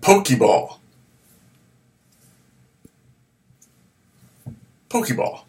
Pokeball. Pokeball.